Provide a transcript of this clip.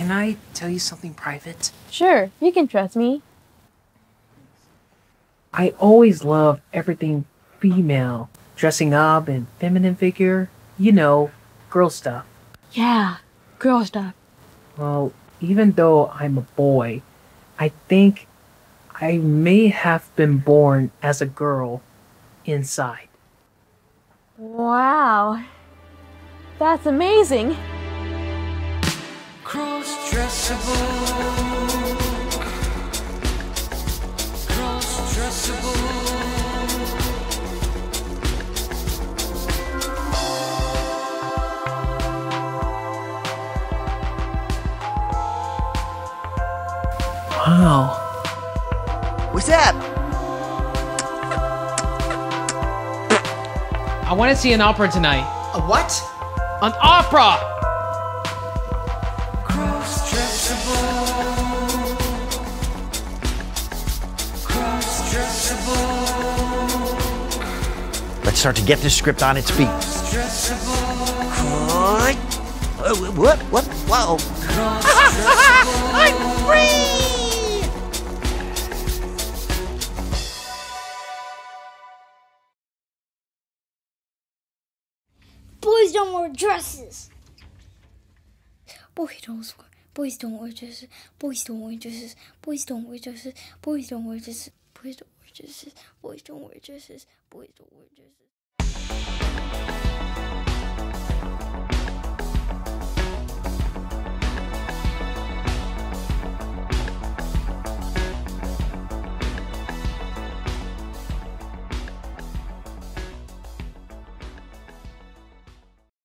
Can I tell you something private? Sure, you can trust me. I always love everything female, dressing up and feminine figure, you know, girl stuff. Yeah, girl stuff. Well, even though I'm a boy, I think I may have been born as a girl inside. Wow. That's amazing. Wow. What's up? I want to see an opera tonight. A what? An opera! Let's start to get this script on its feet. What? Uh, What? What? Whoa. I'm free! Boys don't wear dresses. Boys don't boys don't wear dresses. Boys don't wear dresses. Boys don't wear dresses. Boys don't wear dresses. Boys don't wear dresses. Boys don't wear dresses. Boys don't wear dresses.